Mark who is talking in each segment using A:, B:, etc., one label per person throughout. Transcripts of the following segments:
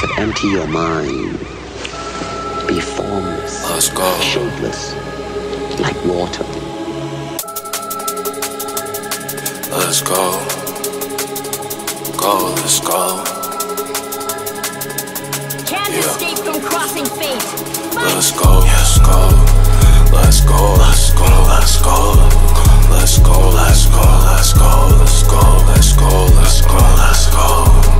A: badges that empty your mind. Be formless,
B: Let's go.
A: shapeless, like water.
B: Let's go. Go, let's go.
C: Can't
B: Yeah.
C: escape from crossing fate. Fight!
B: Let's go, let's go. Let's go, let's go, let's go. Let's go, let's go, let's go, let's go, let's go, let's go, let's go. Let's go,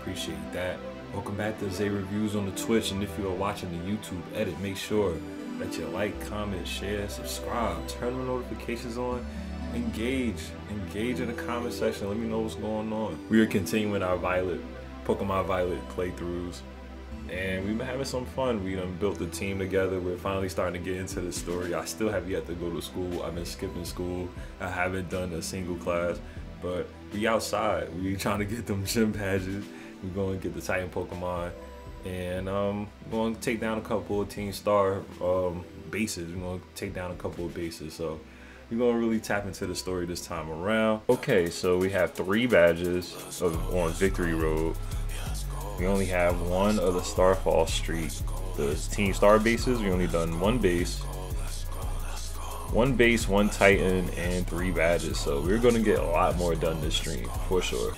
D: appreciate that. Welcome back to Zay Reviews on the Twitch, and if you are watching the YouTube edit, make sure that you like, comment, share, subscribe, turn the notifications on, engage, engage in the comment section. Let me know what's going on. We are continuing our Violet, Pokemon Violet playthroughs, and we've been having some fun. We done built the team together. We're finally starting to get into the story. I still have yet to go to school. I've been skipping school. I haven't done a single class, but we outside. We trying to get them gym badges. We're going to get the Titan Pokemon, and um, we're going to take down a couple of Team Star um, bases. We're going to take down a couple of bases. So we're going to really tap into the story this time around. Okay, so we have three badges of, on Victory Road. We only have one of the Starfall Street, the Team Star bases. We only done one base, one base, one Titan, and three badges. So we're gonna get a lot more done this stream for sure.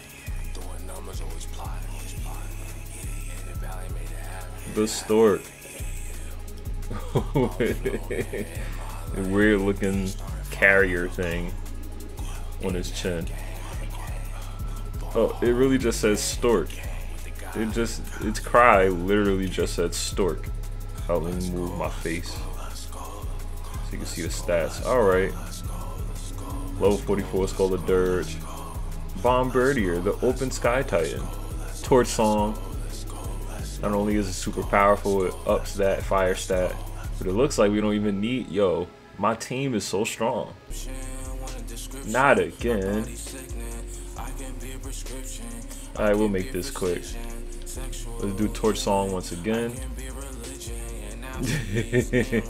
D: The stork, weird looking carrier thing on his chin. Oh, it really just says stork. It just, its cry literally just said stork. Let me move my face so you can see the stats. Alright. Level 44 Skull of Dirge. Bombirdier, the Open Sky Titan. Torch Song. Not only is it super powerful, it ups that fire stat. But it looks like we don't even need, yo, my team is so strong. Not again. Alright, we'll make this quick. Let's do Torch Song once again.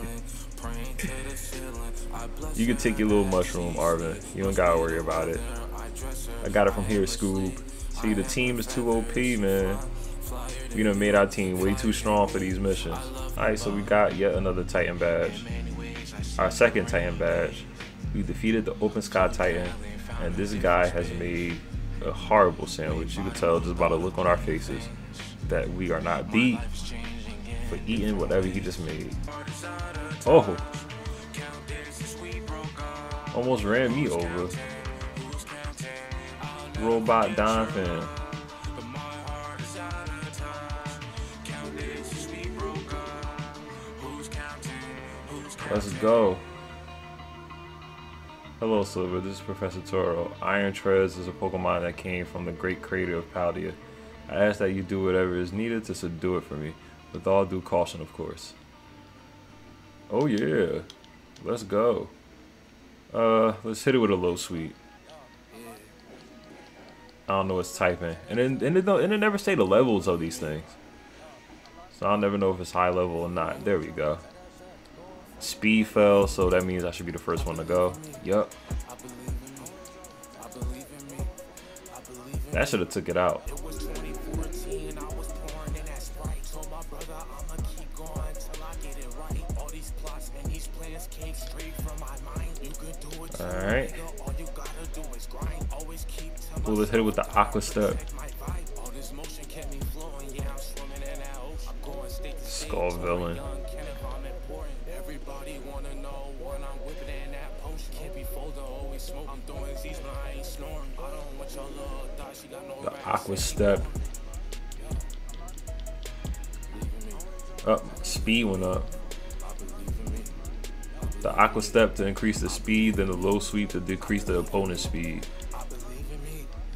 D: you can take your little mushroom, Arven. You don't gotta worry about it. I got it from here, Scoob. See, the team is too OP, man. We know, made our team way too strong for these missions. Alright, so we got yet another Titan badge. Our second Titan badge. We defeated the Open Sky Titan, and this guy has made a horrible sandwich. You can tell just by the look on our faces that we are not beat for eating whatever he just made. Oh, almost ran me over. Robot Donphan. Let's go. Hello, Silver. This is Professor Turo. Iron Treads is a Pokemon that came from the great crater of Paldea. I ask that you do whatever is needed to subdue it for me, with all due caution, of course. Oh yeah, let's go. Uh, let's hit it with a low sweep. I don't know what's typing, and then and it, and it never say the levels of these things, so I'll never know if it's high level or not. There we go. Speed fell, so that means I should be the first one to go. Yup. That should have took it out. Alright. Ooh, let's hit it with the aqua step. Skull villain. Aqua step. Up, speed went up. The aqua step to increase the speed, then the low sweep to decrease the opponent's speed.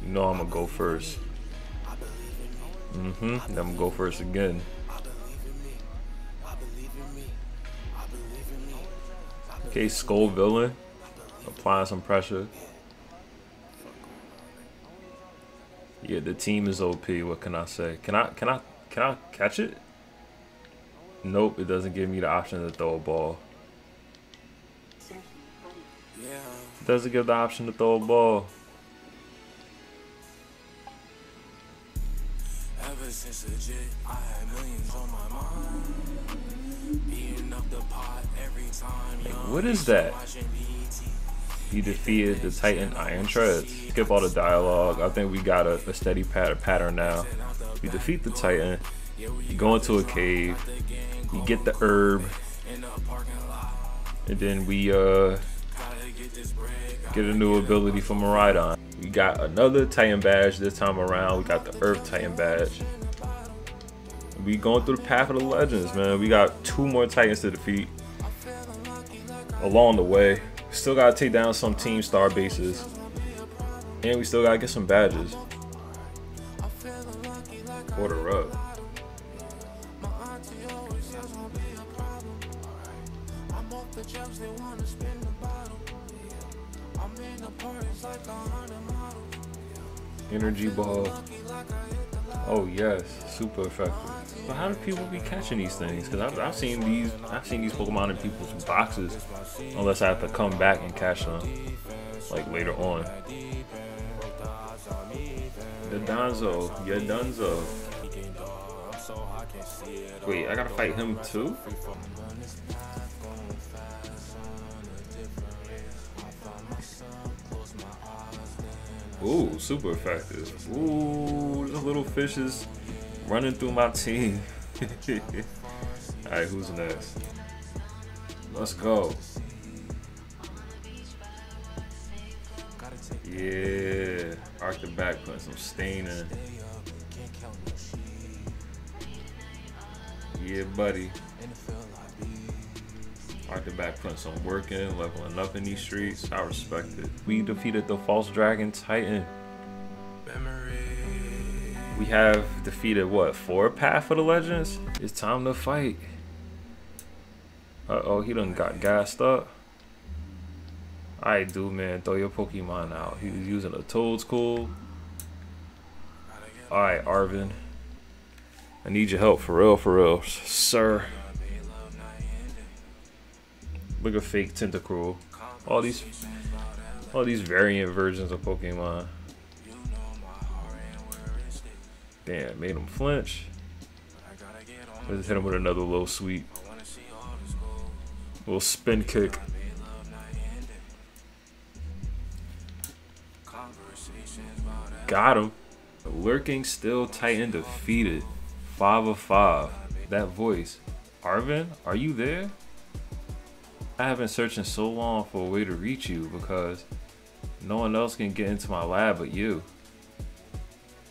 D: You know I'm gonna go first. Mm-hmm. Then I'm gonna go first again. Okay, Skull Villain. Applying some pressure. Yeah, the team is OP. What can I say? Can I can I can I catch it? Nope, it doesn't give me the option to throw a ball. Yeah. It doesn't give the option to throw a ball.
B: Ever since legit, I had millions on my mind. Beating up the pot every time. young
D: What is that? He defeated the Titan Iron Treads. Skip all the dialogue. I think we got a, a steady pat- pattern now. We defeat the Titan. You go into a cave. You get the herb. And then we uh get a new ability from Miraidon. We got another Titan badge this time around. We got the Earth Titan badge. We going through the path of the legends, man. We got two more Titans to defeat along the way. Still gotta take down some team star bases. And we still gotta get some badges. Order up. Energy ball. Oh yes, super effective. But how do people be catching these things? Because I've, I've seen these, I've seen these Pokemon in people's boxes, unless I have to come back and catch them, like later on. The Donzo, yeah Dunzo. Wait, I gotta fight him too? Ooh, super effective. Ooh, the little fishes running through my team. Alright, who's next? Let's go. Yeah, arc the back, putting some staining. Yeah, buddy. Arc the back, putting some work in, leveling up in these streets. I respect it. We defeated the false dragon titan. We have defeated what four path of the legends. It's time to fight. Uh oh, he done got gassed up. Alright, dude, man, throw your Pokemon out. He was using a Toedscruel. Alright, Arven. I need your help for real, for real, sir. Look at fake Tentacruel. All these, all these variant versions of Pokemon. Damn, made him flinch. Let's hit him with another low sweep. Little spin kick. Got him. Lurking Steel Titan defeated. 5 of 5. That voice. Arven, are you there? I have been searching so long for a way to reach you because no one else can get into my lab but you.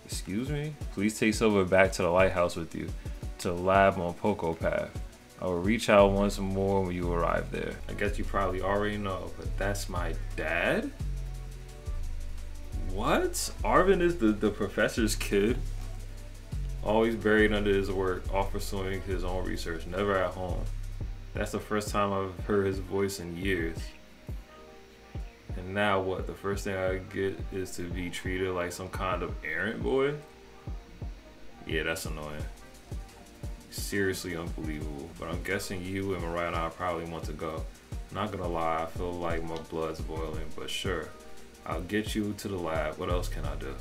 D: Excuse me? Please take Silver back to the lighthouse with you, to the lab on Poco Path. I will reach out once more when you arrive there. I guess you probably already know, but that's my dad? What? Arven is the, the professor's kid? Always buried under his work, off pursuing his own research, never at home. That's the first time I've heard his voice in years. And now what? The first thing I get is to be treated like some kind of errant boy? Yeah, that's annoying. Seriously unbelievable. But I'm guessing you and Mariah and I probably want to go. Not gonna lie, I feel like my blood's boiling, but sure. I'll get you to the lab. What else can I do?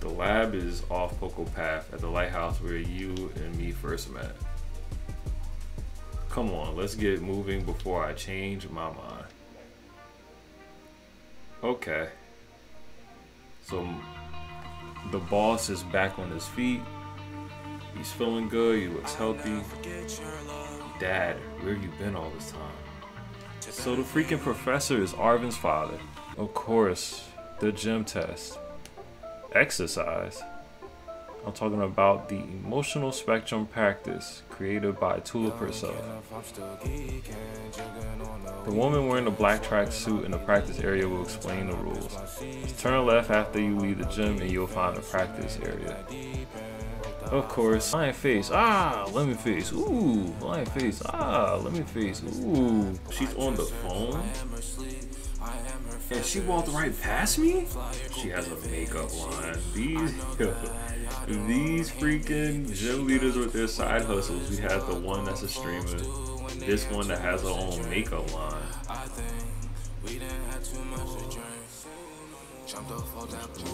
D: The lab is off Poco Path at the lighthouse where you and me first met. Come on, let's get moving before I change my mind. Okay. So the boss is back on his feet. He's feeling good. He looks healthy. Dad, where have you been all this time? So the freaking professor is Arven's father. Of course, the gym test. Exercise. I'm talking about the emotional spectrum practice created by Tulip herself. The woman wearing the black track suit in the practice area will explain the rules. Just turn left after you leave the gym and you'll find the practice area. Of course, lion face. Ah, lemon face. Ooh, lion face. Ah, lemon face. Ooh, she's on the phone. And she walked right past me? She has a makeup line. These, these freaking gym leaders with their side hustles. We have the one that's a streamer. This one that has her own makeup line.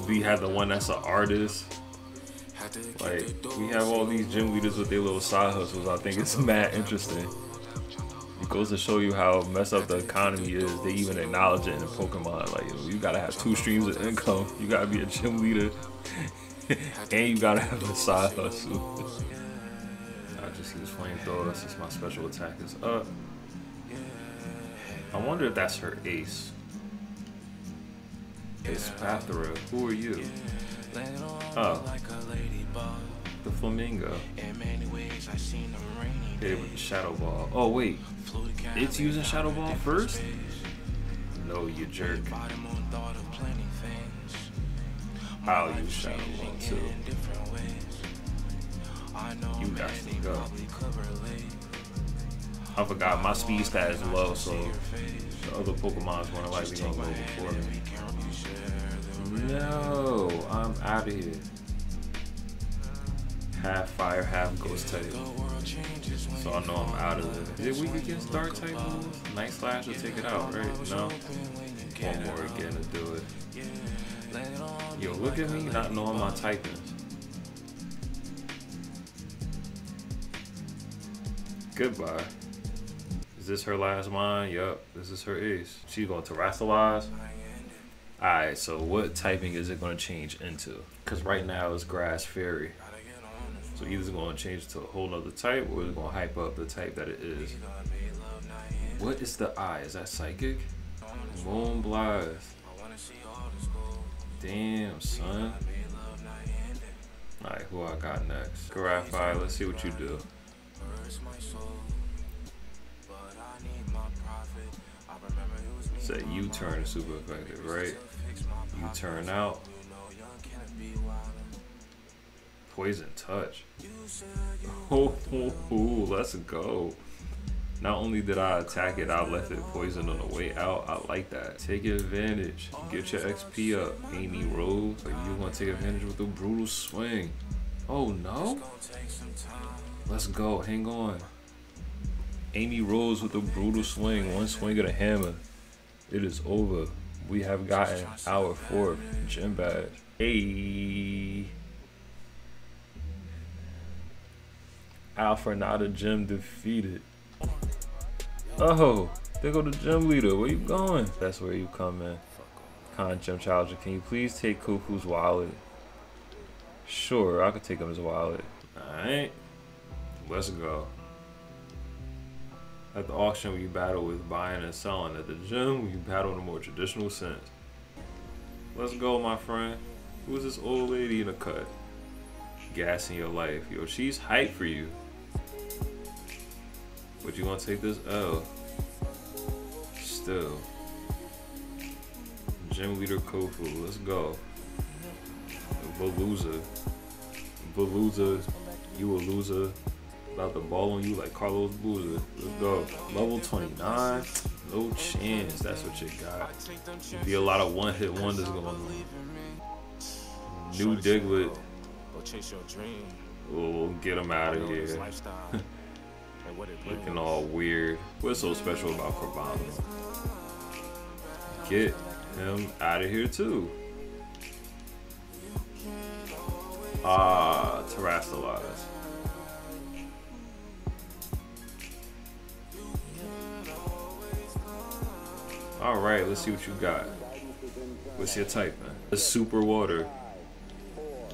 D: We have the one that's an artist. Like, we have all these gym leaders with their little side hustles. I think it's mad interesting. It goes to show you how messed up the economy is. They even acknowledge it in Pokemon. Like, you, you gotta have two streams of income. You gotta be a gym leader, and you gotta have a side hustle. Just use flamethrower. Just my special attack is up. I wonder if that's her ace. It's Pathra. Who are you? Oh. The flamingo. Hit with the shadow ball. Oh wait. It's using shadow ball first? No, you jerk. I'll use shadow ball too. You got to go. I forgot my speed stat is low, so the other Pokemon's more likely gonna go before me. No, I'm out of here. Half fire, half ghost type. So I know I'm out of there. Is it weak against dark type moves? Night slash will take it out, right? No. One more again to do it. Yo, look at me not knowing my typing. Goodbye. Is this her last mine? Yup, this is her ace. She's going to terastallize. Alright, so what typing is it going to change into? Because right now it's grass fairy. So either it's going to change to a whole nother type or it's going to hype up the type that it is. What is the eye? Is that psychic? Moon. Damn, son. Alright, who I got next? Graphite, let's see what you do. Say U-turn is super effective, right? U-turn out. Poison touch. Oh, let's go. Not only did I attack it, I left it poisoned on the way out. I like that. Take advantage. Get your XP up. Amy Rose. Are you want to take advantage with a brutal swing? Oh no? Let's go. Hang on. Amy Rose with a brutal swing. One swing of the hammer. It is over. We have gotten our fourth gym badge. Hey. Alfornada Gym defeated. Oh, there go the gym leader. Where you going? That's where you come in. Con Gym Challenger, can you please take Kofu's wallet? Sure, I could take him his wallet. Alright. Let's go. At the auction, we battle with buying and selling. At the gym, we battle in a more traditional sense. Let's go, my friend. Who's this old lady in a cut? Gas in your life. Yo, she's hyped for you. But you want to take this L? Still. Gym leader Kofu, let's go. Veluza. Veluza, you a loser. About to ball on you like Carlos Boozer. Let's go. Level 29. No chance. That's what you got. Be a lot of one hit wonders going on. New Diglett. We'll get him out of here. Looking all weird. What's so special about Carbano? Get him out of here too. Ah, terastallize. All right, let's see what you got. What's your type, man? A super water.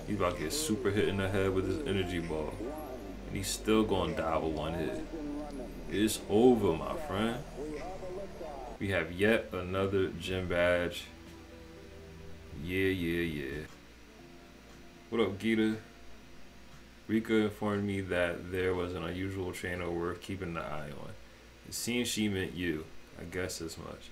D: He's about to get super hit in the head with his energy ball. And he's still to die with one hit. It's over, my friend. We have yet another gym badge. Yeah, yeah, yeah. What up, Geeta? Rika informed me that there was an unusual channel worth keeping an eye on. It seems she meant you. I guess as much.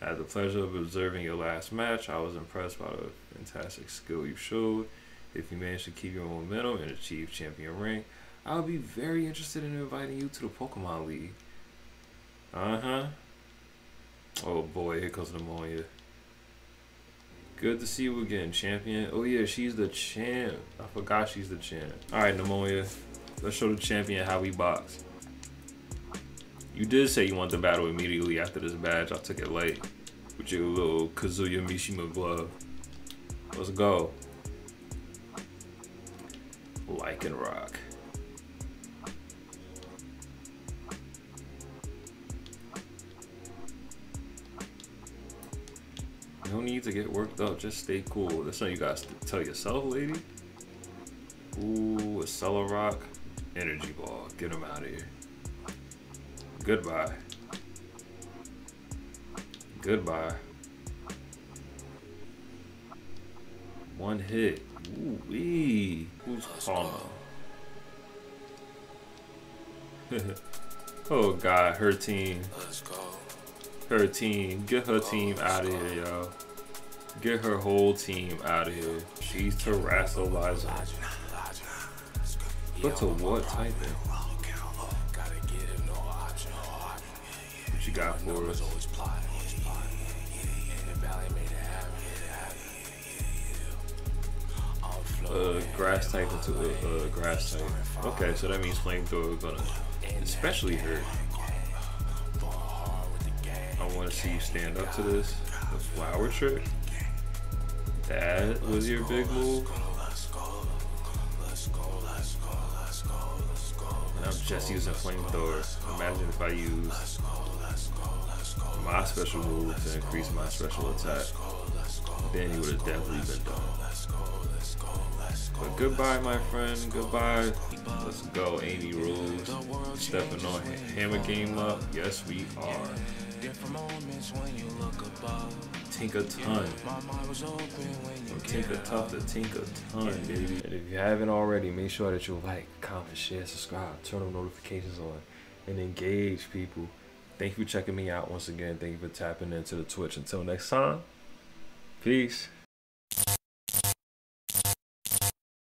D: I had the pleasure of observing your last match. I was impressed by the fantastic skill you showed. If you manage to keep your momentum and achieve champion rank, I would be very interested in inviting you to the Pokemon League. Uh huh. Oh boy, here comes pneumonia. Good to see you again, champion. Oh yeah, she's the champ. I forgot she's the champ. Alright, pneumonia. Let's show the champion how we box. You did say you want the battle immediately after this badge. I took it late. With your little Kazuya Mishima glove. Let's go. Lichen Lycanroc. No need to get worked up, just stay cool. That's what you guys tell yourself, lady. Ooh, a rock. Energy Ball. Get him out of here. Goodbye. Goodbye. One hit. Ooh wee. Who's calling? oh god, her team.
B: Let's go.
D: Her team. Get her team out of here, yo. Get her whole team out of here. She's terrestrializing. But to what type of? What you got for us? Uh, grass type into a uh, grass type. Okay, so that means flamethrower gonna especially hurt. I want to see you stand up to this. The flower trick. That was your big move. And I'm just using flamethrower. Imagine if I use my special move to increase my special attack. Then he would have definitely been done. But goodbye, my friend. Goodbye. Let's go, Amy Rose. Stepping on Hammer Game up. Yes, we are. Tinkaton. From Tinkatuff to Tinker ton, baby. And if you haven't already, make sure that you like, comment, share, subscribe, turn on notifications on, and engage people. Thank you for checking me out once again. Thank you for tapping into the Twitch. Until next time, peace.